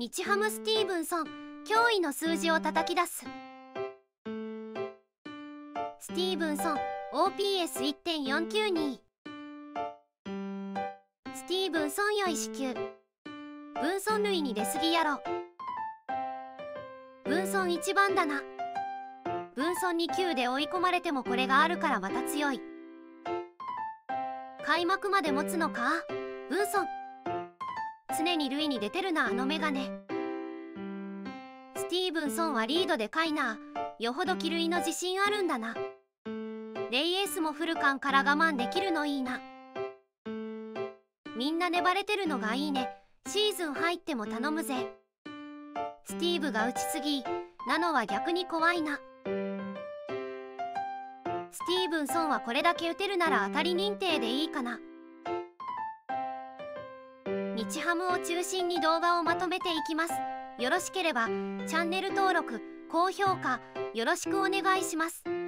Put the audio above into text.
日ハムスティーブンソン驚異の数字を叩き出す。スティーブンソン OPS1.492 スティーブンソンよい支給分損類に出過ぎやろ。分損一番だな。分損2級で追い込まれてもこれがあるからまた強い。開幕まで持つのか？分損常に塁に出てるなあのメガネ。スティーブンソンはリードでかいな。よほど気類の自信あるんだな。レイエースもフルカンから我慢できるのいいな。みんな粘れてるのがいいね。シーズン入っても頼むぜ。スティーブが打ちすぎ。なのは逆に怖いな。スティーブンソンはこれだけ打てるなら当たり認定でいいかな。日ハムを中心に動画をまとめていきます。よろしければチャンネル登録高評価よろしくお願いします。